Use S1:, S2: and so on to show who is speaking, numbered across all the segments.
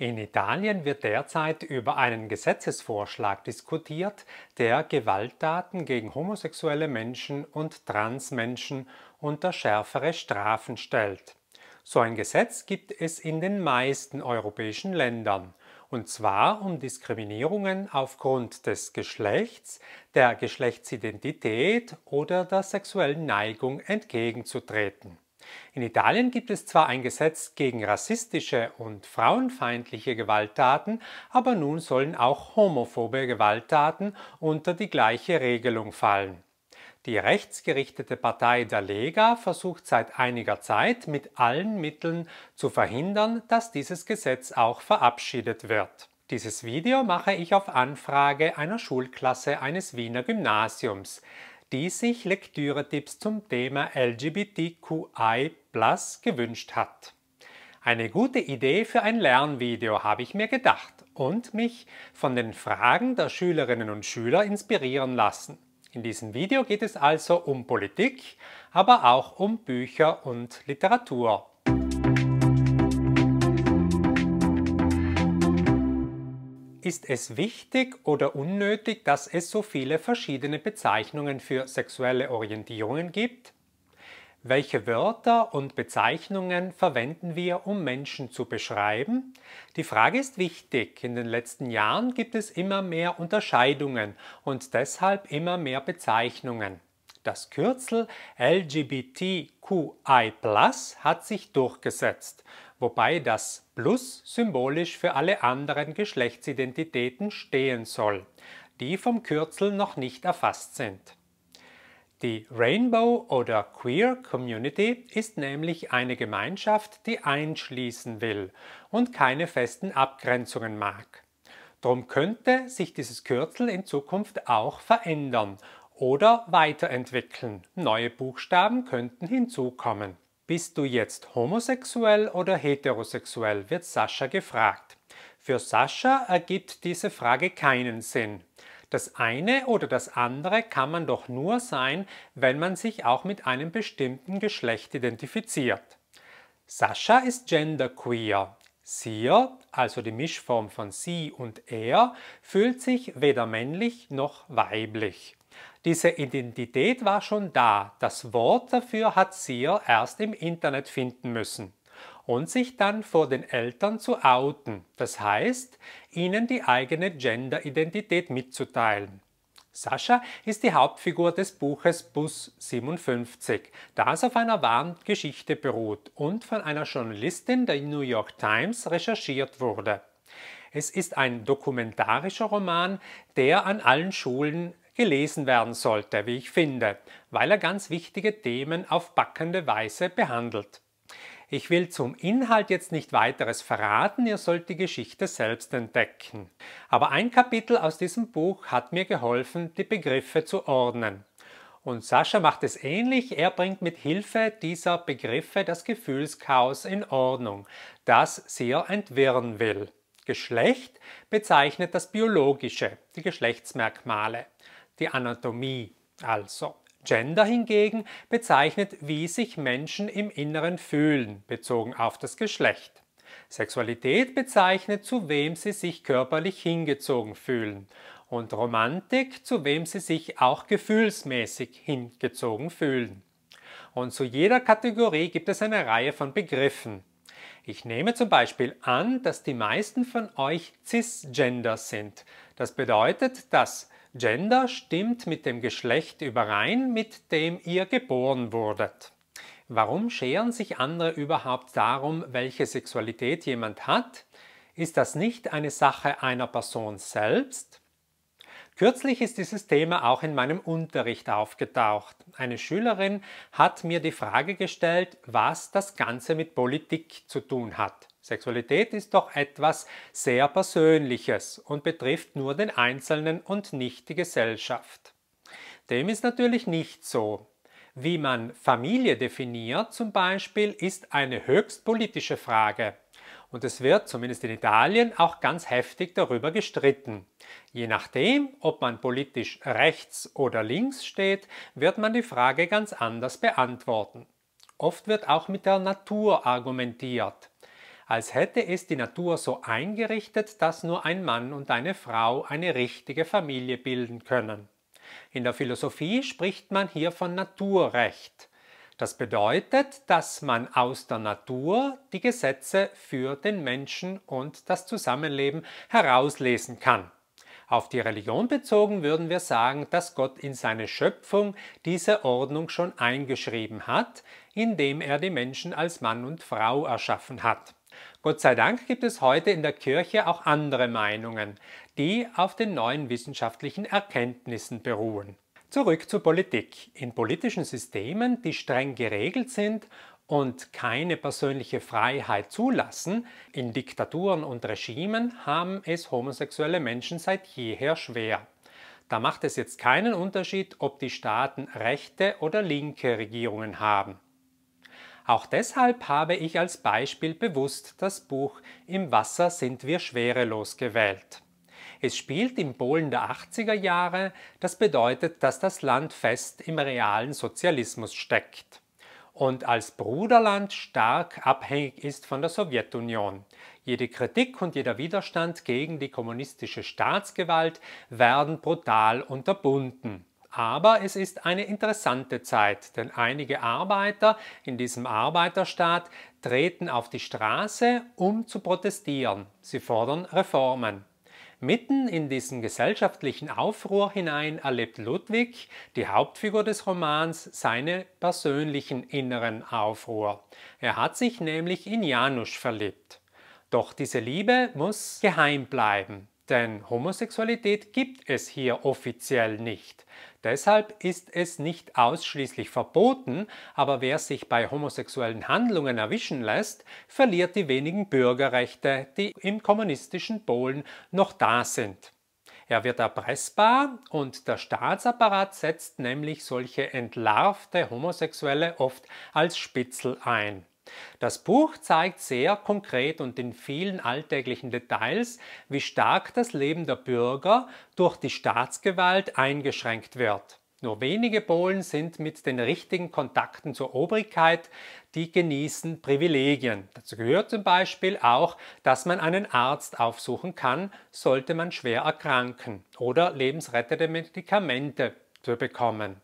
S1: In Italien wird derzeit über einen Gesetzesvorschlag diskutiert, der Gewalttaten gegen homosexuelle Menschen und Transmenschen unter schärfere Strafen stellt. So ein Gesetz gibt es in den meisten europäischen Ländern, und zwar um Diskriminierungen aufgrund des Geschlechts, der Geschlechtsidentität oder der sexuellen Neigung entgegenzutreten. In Italien gibt es zwar ein Gesetz gegen rassistische und frauenfeindliche Gewalttaten, aber nun sollen auch homophobe Gewalttaten unter die gleiche Regelung fallen. Die rechtsgerichtete Partei der Lega versucht seit einiger Zeit mit allen Mitteln zu verhindern, dass dieses Gesetz auch verabschiedet wird. Dieses Video mache ich auf Anfrage einer Schulklasse eines Wiener Gymnasiums die sich Lektüretipps zum Thema LGBTQI gewünscht hat. Eine gute Idee für ein Lernvideo habe ich mir gedacht und mich von den Fragen der Schülerinnen und Schüler inspirieren lassen. In diesem Video geht es also um Politik, aber auch um Bücher und Literatur. Ist es wichtig oder unnötig, dass es so viele verschiedene Bezeichnungen für sexuelle Orientierungen gibt? Welche Wörter und Bezeichnungen verwenden wir, um Menschen zu beschreiben? Die Frage ist wichtig. In den letzten Jahren gibt es immer mehr Unterscheidungen und deshalb immer mehr Bezeichnungen. Das Kürzel LGBTQI hat sich durchgesetzt wobei das Plus symbolisch für alle anderen Geschlechtsidentitäten stehen soll, die vom Kürzel noch nicht erfasst sind. Die Rainbow oder Queer Community ist nämlich eine Gemeinschaft, die einschließen will und keine festen Abgrenzungen mag. Darum könnte sich dieses Kürzel in Zukunft auch verändern oder weiterentwickeln. Neue Buchstaben könnten hinzukommen. Bist du jetzt homosexuell oder heterosexuell? wird Sascha gefragt. Für Sascha ergibt diese Frage keinen Sinn. Das eine oder das andere kann man doch nur sein, wenn man sich auch mit einem bestimmten Geschlecht identifiziert. Sascha ist genderqueer. Sie, also die Mischform von sie und er, fühlt sich weder männlich noch weiblich. Diese Identität war schon da, das Wort dafür hat Sear erst im Internet finden müssen und sich dann vor den Eltern zu outen, das heißt, ihnen die eigene Gender-Identität mitzuteilen. Sascha ist die Hauptfigur des Buches Bus 57, das auf einer wahren Geschichte beruht und von einer Journalistin der New York Times recherchiert wurde. Es ist ein dokumentarischer Roman, der an allen Schulen gelesen werden sollte, wie ich finde, weil er ganz wichtige Themen auf backende Weise behandelt. Ich will zum Inhalt jetzt nicht weiteres verraten, ihr sollt die Geschichte selbst entdecken. Aber ein Kapitel aus diesem Buch hat mir geholfen, die Begriffe zu ordnen. Und Sascha macht es ähnlich, er bringt mit Hilfe dieser Begriffe das Gefühlschaos in Ordnung, das sehr entwirren will. Geschlecht bezeichnet das Biologische, die Geschlechtsmerkmale die Anatomie also. Gender hingegen bezeichnet, wie sich Menschen im Inneren fühlen, bezogen auf das Geschlecht. Sexualität bezeichnet, zu wem sie sich körperlich hingezogen fühlen. Und Romantik, zu wem sie sich auch gefühlsmäßig hingezogen fühlen. Und zu jeder Kategorie gibt es eine Reihe von Begriffen. Ich nehme zum Beispiel an, dass die meisten von euch cisgender sind. Das bedeutet, dass Gender stimmt mit dem Geschlecht überein, mit dem ihr geboren wurdet. Warum scheren sich andere überhaupt darum, welche Sexualität jemand hat? Ist das nicht eine Sache einer Person selbst? Kürzlich ist dieses Thema auch in meinem Unterricht aufgetaucht. Eine Schülerin hat mir die Frage gestellt, was das Ganze mit Politik zu tun hat. Sexualität ist doch etwas sehr Persönliches und betrifft nur den Einzelnen und nicht die Gesellschaft. Dem ist natürlich nicht so. Wie man Familie definiert zum Beispiel, ist eine höchst politische Frage. Und es wird, zumindest in Italien, auch ganz heftig darüber gestritten. Je nachdem, ob man politisch rechts oder links steht, wird man die Frage ganz anders beantworten. Oft wird auch mit der Natur argumentiert. Als hätte es die Natur so eingerichtet, dass nur ein Mann und eine Frau eine richtige Familie bilden können. In der Philosophie spricht man hier von Naturrecht. Das bedeutet, dass man aus der Natur die Gesetze für den Menschen und das Zusammenleben herauslesen kann. Auf die Religion bezogen würden wir sagen, dass Gott in seine Schöpfung diese Ordnung schon eingeschrieben hat, indem er die Menschen als Mann und Frau erschaffen hat. Gott sei Dank gibt es heute in der Kirche auch andere Meinungen, die auf den neuen wissenschaftlichen Erkenntnissen beruhen. Zurück zur Politik. In politischen Systemen, die streng geregelt sind und keine persönliche Freiheit zulassen, in Diktaturen und Regimen haben es homosexuelle Menschen seit jeher schwer. Da macht es jetzt keinen Unterschied, ob die Staaten rechte oder linke Regierungen haben. Auch deshalb habe ich als Beispiel bewusst das Buch Im Wasser sind wir schwerelos gewählt. Es spielt im Polen der 80er Jahre, das bedeutet, dass das Land fest im realen Sozialismus steckt und als Bruderland stark abhängig ist von der Sowjetunion. Jede Kritik und jeder Widerstand gegen die kommunistische Staatsgewalt werden brutal unterbunden. Aber es ist eine interessante Zeit, denn einige Arbeiter in diesem Arbeiterstaat treten auf die Straße, um zu protestieren. Sie fordern Reformen. Mitten in diesen gesellschaftlichen Aufruhr hinein erlebt Ludwig, die Hauptfigur des Romans, seine persönlichen inneren Aufruhr. Er hat sich nämlich in Janusz verliebt. Doch diese Liebe muss geheim bleiben, denn Homosexualität gibt es hier offiziell nicht. Deshalb ist es nicht ausschließlich verboten, aber wer sich bei homosexuellen Handlungen erwischen lässt, verliert die wenigen Bürgerrechte, die im kommunistischen Polen noch da sind. Er wird erpressbar und der Staatsapparat setzt nämlich solche entlarvte Homosexuelle oft als Spitzel ein. Das Buch zeigt sehr konkret und in vielen alltäglichen Details, wie stark das Leben der Bürger durch die Staatsgewalt eingeschränkt wird. Nur wenige Polen sind mit den richtigen Kontakten zur Obrigkeit, die genießen Privilegien. Dazu gehört zum Beispiel auch, dass man einen Arzt aufsuchen kann, sollte man schwer erkranken oder lebensrettende Medikamente zu bekommen.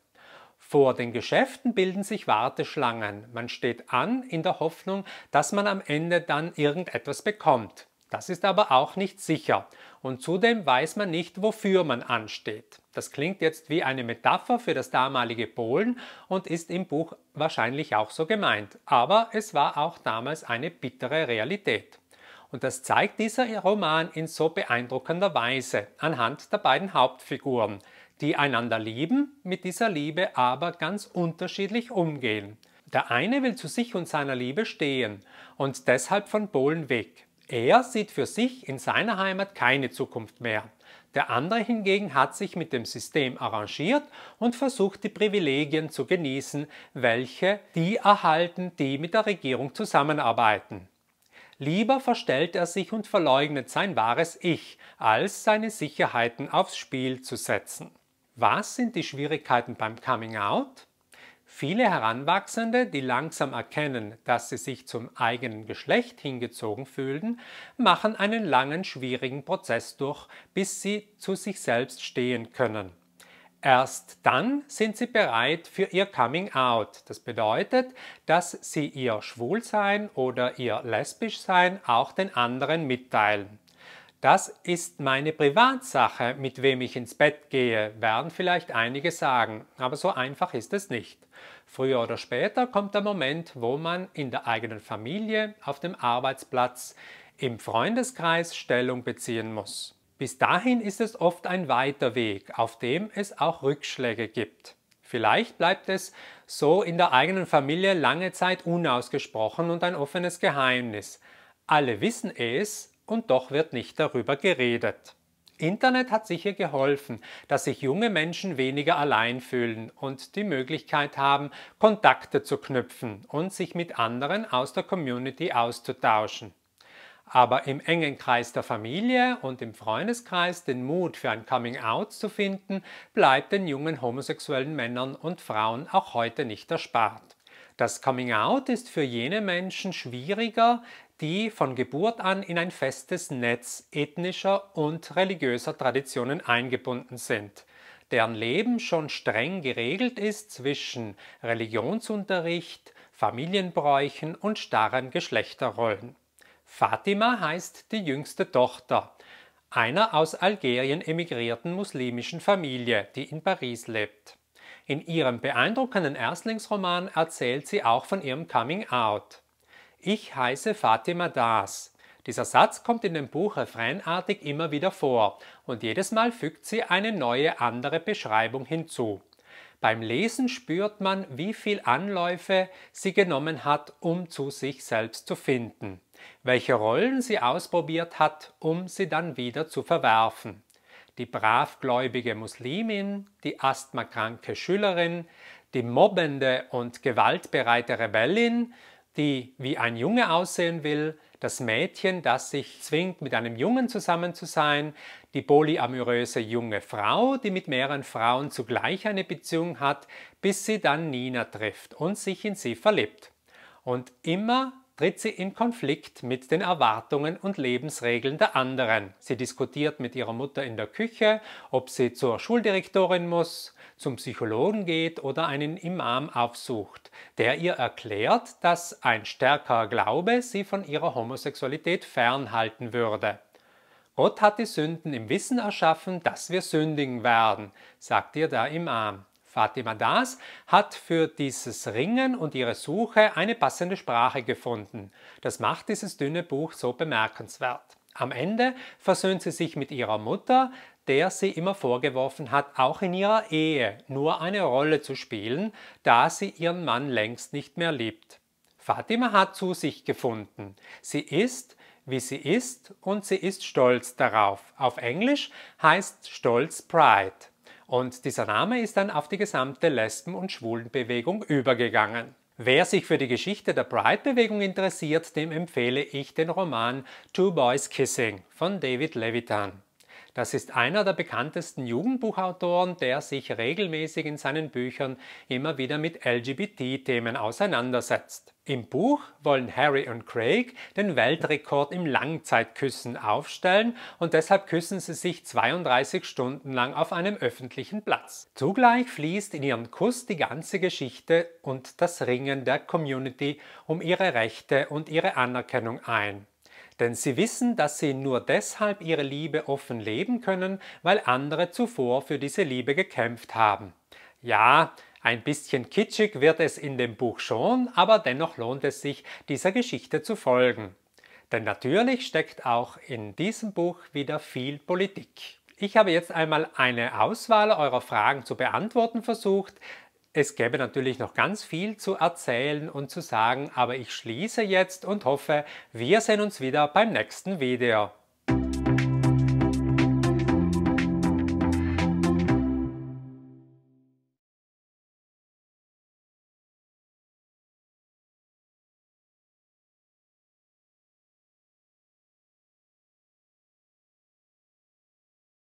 S1: Vor den Geschäften bilden sich Warteschlangen. Man steht an in der Hoffnung, dass man am Ende dann irgendetwas bekommt. Das ist aber auch nicht sicher. Und zudem weiß man nicht, wofür man ansteht. Das klingt jetzt wie eine Metapher für das damalige Polen und ist im Buch wahrscheinlich auch so gemeint. Aber es war auch damals eine bittere Realität. Und das zeigt dieser Roman in so beeindruckender Weise anhand der beiden Hauptfiguren die einander lieben, mit dieser Liebe aber ganz unterschiedlich umgehen. Der eine will zu sich und seiner Liebe stehen und deshalb von Polen weg. Er sieht für sich in seiner Heimat keine Zukunft mehr. Der andere hingegen hat sich mit dem System arrangiert und versucht die Privilegien zu genießen, welche die erhalten, die mit der Regierung zusammenarbeiten. Lieber verstellt er sich und verleugnet sein wahres Ich, als seine Sicherheiten aufs Spiel zu setzen. Was sind die Schwierigkeiten beim Coming Out? Viele Heranwachsende, die langsam erkennen, dass sie sich zum eigenen Geschlecht hingezogen fühlen, machen einen langen, schwierigen Prozess durch, bis sie zu sich selbst stehen können. Erst dann sind sie bereit für ihr Coming Out. Das bedeutet, dass sie ihr Schwulsein oder ihr Lesbischsein auch den anderen mitteilen. Das ist meine Privatsache, mit wem ich ins Bett gehe, werden vielleicht einige sagen, aber so einfach ist es nicht. Früher oder später kommt der Moment, wo man in der eigenen Familie, auf dem Arbeitsplatz, im Freundeskreis Stellung beziehen muss. Bis dahin ist es oft ein weiter Weg, auf dem es auch Rückschläge gibt. Vielleicht bleibt es so in der eigenen Familie lange Zeit unausgesprochen und ein offenes Geheimnis. Alle wissen es, und doch wird nicht darüber geredet. Internet hat sicher geholfen, dass sich junge Menschen weniger allein fühlen und die Möglichkeit haben, Kontakte zu knüpfen und sich mit anderen aus der Community auszutauschen. Aber im engen Kreis der Familie und im Freundeskreis den Mut für ein Coming-out zu finden, bleibt den jungen homosexuellen Männern und Frauen auch heute nicht erspart. Das Coming Out ist für jene Menschen schwieriger, die von Geburt an in ein festes Netz ethnischer und religiöser Traditionen eingebunden sind, deren Leben schon streng geregelt ist zwischen Religionsunterricht, Familienbräuchen und starren Geschlechterrollen. Fatima heißt die jüngste Tochter einer aus Algerien emigrierten muslimischen Familie, die in Paris lebt. In ihrem beeindruckenden Erstlingsroman erzählt sie auch von ihrem Coming Out. Ich heiße Fatima Das. Dieser Satz kommt in dem Buch refrainartig immer wieder vor und jedes Mal fügt sie eine neue andere Beschreibung hinzu. Beim Lesen spürt man, wie viel Anläufe sie genommen hat, um zu sich selbst zu finden, welche Rollen sie ausprobiert hat, um sie dann wieder zu verwerfen. Die bravgläubige Muslimin, die asthmakranke Schülerin, die mobbende und gewaltbereite Rebellin, die wie ein Junge aussehen will, das Mädchen, das sich zwingt, mit einem Jungen zusammen zu sein, die polyamoröse junge Frau, die mit mehreren Frauen zugleich eine Beziehung hat, bis sie dann Nina trifft und sich in sie verliebt. Und immer tritt sie in Konflikt mit den Erwartungen und Lebensregeln der anderen. Sie diskutiert mit ihrer Mutter in der Küche, ob sie zur Schuldirektorin muss, zum Psychologen geht oder einen Imam aufsucht, der ihr erklärt, dass ein stärkerer Glaube sie von ihrer Homosexualität fernhalten würde. Gott hat die Sünden im Wissen erschaffen, dass wir sündigen werden, sagt ihr der Imam. Fatima Das hat für dieses Ringen und ihre Suche eine passende Sprache gefunden. Das macht dieses dünne Buch so bemerkenswert. Am Ende versöhnt sie sich mit ihrer Mutter, der sie immer vorgeworfen hat, auch in ihrer Ehe nur eine Rolle zu spielen, da sie ihren Mann längst nicht mehr liebt. Fatima hat zu sich gefunden. Sie ist, wie sie ist und sie ist stolz darauf. Auf Englisch heißt Stolz Pride. Und dieser Name ist dann auf die gesamte Lesben- und Schwulenbewegung übergegangen. Wer sich für die Geschichte der Pride-Bewegung interessiert, dem empfehle ich den Roman Two Boys Kissing von David Levitan. Das ist einer der bekanntesten Jugendbuchautoren, der sich regelmäßig in seinen Büchern immer wieder mit LGBT-Themen auseinandersetzt. Im Buch wollen Harry und Craig den Weltrekord im Langzeitküssen aufstellen und deshalb küssen sie sich 32 Stunden lang auf einem öffentlichen Platz. Zugleich fließt in ihren Kuss die ganze Geschichte und das Ringen der Community um ihre Rechte und ihre Anerkennung ein. Denn sie wissen, dass sie nur deshalb ihre Liebe offen leben können, weil andere zuvor für diese Liebe gekämpft haben. Ja, ein bisschen kitschig wird es in dem Buch schon, aber dennoch lohnt es sich, dieser Geschichte zu folgen. Denn natürlich steckt auch in diesem Buch wieder viel Politik. Ich habe jetzt einmal eine Auswahl eurer Fragen zu beantworten versucht. Es gäbe natürlich noch ganz viel zu erzählen und zu sagen, aber ich schließe jetzt und hoffe, wir sehen uns wieder beim nächsten Video.